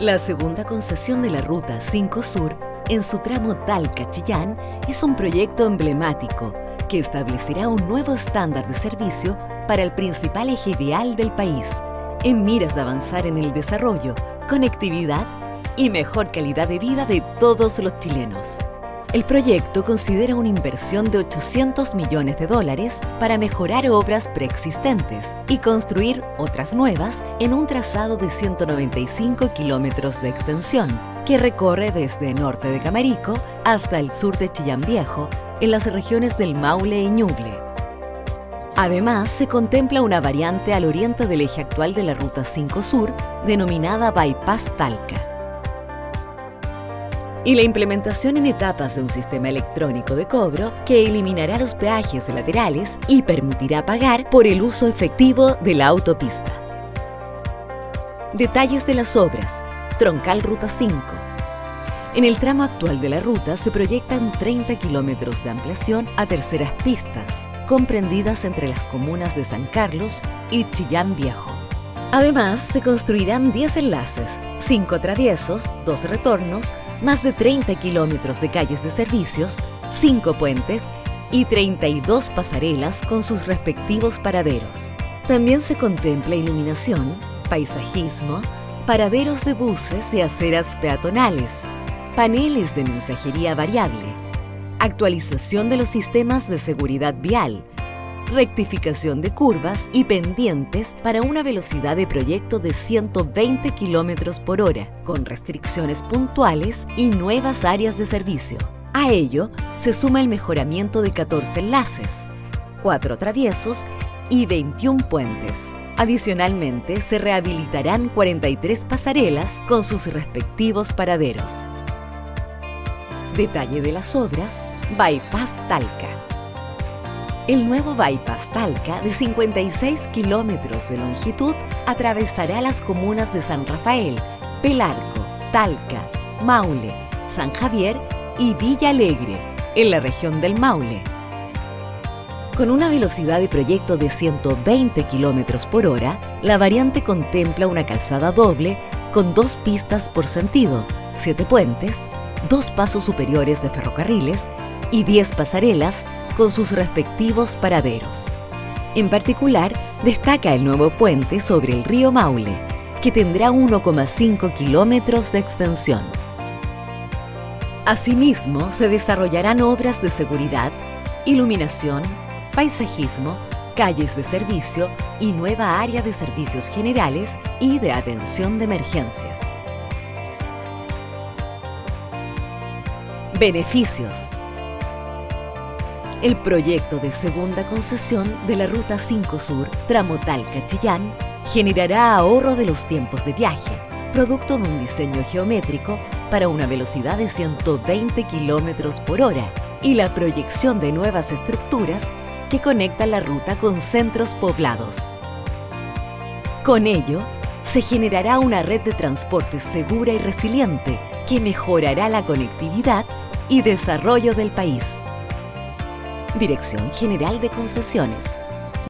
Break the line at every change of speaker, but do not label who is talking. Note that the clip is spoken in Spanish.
La segunda concesión de la Ruta 5 Sur, en su tramo Talca-Chillán, es un proyecto emblemático que establecerá un nuevo estándar de servicio para el principal eje vial del país, en miras de avanzar en el desarrollo, conectividad y mejor calidad de vida de todos los chilenos. El proyecto considera una inversión de 800 millones de dólares para mejorar obras preexistentes y construir otras nuevas en un trazado de 195 kilómetros de extensión, que recorre desde norte de Camarico hasta el sur de Chillán Viejo, en las regiones del Maule y Ñuble. Además, se contempla una variante al oriente del eje actual de la Ruta 5 Sur, denominada Bypass Talca y la implementación en etapas de un sistema electrónico de cobro que eliminará los peajes laterales y permitirá pagar por el uso efectivo de la autopista. Detalles de las obras. Troncal Ruta 5. En el tramo actual de la ruta se proyectan 30 kilómetros de ampliación a terceras pistas, comprendidas entre las comunas de San Carlos y Chillán Viejo. Además, se construirán 10 enlaces, 5 traviesos, 2 retornos, más de 30 kilómetros de calles de servicios, 5 puentes y 32 pasarelas con sus respectivos paraderos. También se contempla iluminación, paisajismo, paraderos de buses y aceras peatonales, paneles de mensajería variable, actualización de los sistemas de seguridad vial, rectificación de curvas y pendientes para una velocidad de proyecto de 120 km por hora, con restricciones puntuales y nuevas áreas de servicio. A ello se suma el mejoramiento de 14 enlaces, 4 traviesos y 21 puentes. Adicionalmente, se rehabilitarán 43 pasarelas con sus respectivos paraderos. Detalle de las obras, Bypass Talca. El nuevo Bypass Talca, de 56 kilómetros de longitud, atravesará las comunas de San Rafael, Pelarco, Talca, Maule, San Javier y Villa Alegre, en la región del Maule. Con una velocidad de proyecto de 120 kilómetros por hora, la variante contempla una calzada doble con dos pistas por sentido, siete puentes, dos pasos superiores de ferrocarriles y 10 pasarelas con sus respectivos paraderos. En particular, destaca el nuevo puente sobre el río Maule, que tendrá 1,5 kilómetros de extensión. Asimismo, se desarrollarán obras de seguridad, iluminación, paisajismo, calles de servicio y nueva área de servicios generales y de atención de emergencias. Beneficios el proyecto de segunda concesión de la Ruta 5 Sur, tramo Talca-Chillán, generará ahorro de los tiempos de viaje, producto de un diseño geométrico para una velocidad de 120 km por hora y la proyección de nuevas estructuras que conectan la ruta con centros poblados. Con ello, se generará una red de transporte segura y resiliente que mejorará la conectividad y desarrollo del país. Dirección General de Concesiones.